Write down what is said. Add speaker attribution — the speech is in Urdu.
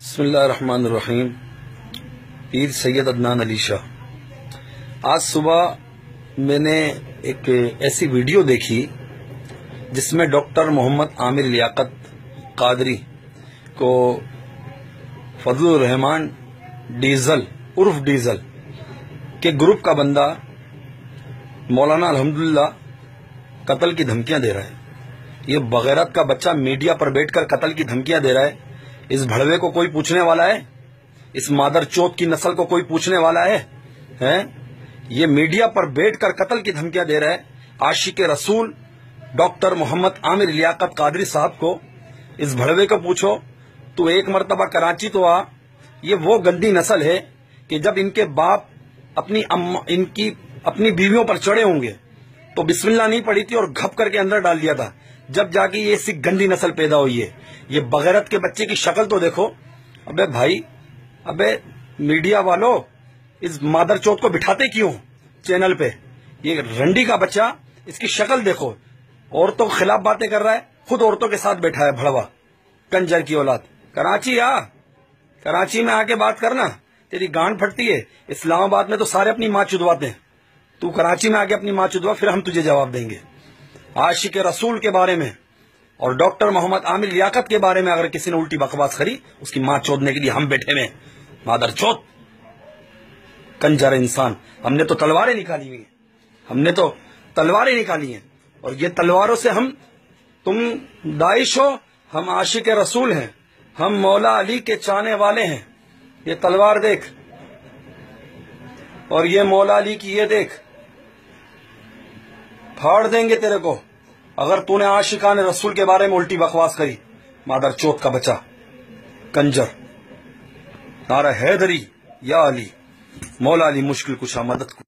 Speaker 1: بسم اللہ الرحمن الرحیم۔ پیر سید عدنان علی شاہ۔ آج صبح میں نے ایک ایسی ویڈیو دیکھی جس میں ڈاکٹر محمد عامر لیاقت قادری کو فضل الرحمان ڈیزل، عرف ڈیزل کے گروپ کا بندہ مولانا الحمدللہ قتل کی دھمکیاں دے رہا ہے۔ یہ بغیرت کا بچہ میڈیا پر بیٹھ کر قتل کی دھمکیاں دے رہا ہے۔ اس بھڑوے کو کوئی پوچھنے والا ہے؟ اس مادر چوت کی نسل کو کوئی پوچھنے والا ہے؟ یہ میڈیا پر بیٹھ کر قتل کی دھمکیاں دے رہا ہے۔ عاشق رسول ڈاکٹر محمد عامر لیاقت قادری صاحب کو اس بھڑوے کو پوچھو، تو ایک مرتبہ کراچی تو آ۔ یہ وہ گندی نسل ہے کہ جب ان کے باپ اپنی ان کی اپنی بیویوں پر چڑھے ہوں گے، تو بسم اللہ نہیں پڑی تھی اور گھپ کر کے اندر ڈال دیا تھا۔ جب جا کے یہ ایسی گندی نسل پیدا ہوئی ہے، یہ بغیرت کے بچے کی شکل تو دیکھو۔ ابے بھائی، ابے میڈیا والو، اس مادر چوت کو بٹھاتے کیوں؟ چینل پہ۔ یہ رنڈی کا بچہ، اس کی شکل دیکھو۔ عورتوں کے خلاف باتیں کر رہا ہے، خود عورتوں کے ساتھ بیٹھا ہے بھڑوا۔ کنجر کی اولاد۔ کراچی آ، کراچی میں آ کے بات کرنا۔ تیری گانڈ پھٹتی ہے۔ اسلام آباد میں تو سارے اپنی ماں چدواتے ہیں۔ تو کراچی میں آ کے اپنی ماں چدوا پھر ہم تجھے جواب دیں گے۔ عاشق رسول کے بارے میں اور ڈاکٹر محمد عامر لیاقت کے بارے میں اگر کسی نے الٹی بکواس کری، اس کی ماں چودنے کے لیے ہم بیٹھے میں مادر چوت کنجر انسان۔ ہم نے تو تلواریں نکالی ہوئی ہیں۔ ہم نے تو تلواریں نکالی ہیں۔ اور یہ تلواروں سے ہم، تم داعش ہو، ہم عاشق رسول ہیں۔ ہم مولا علی کے چانے والے ہیں۔ یہ تلوار دیکھ۔ اور یہ مولا علی کی یہ دیکھ۔ پھاڑ دیں گے تیرے کو۔ اگر تو نے عاشقان رسول کے بارے میں الٹی بکواس کری مادر چوت کا بچہ، کنجر نارا حیدری یا علی، مولا علی مشکل کشا مدد کو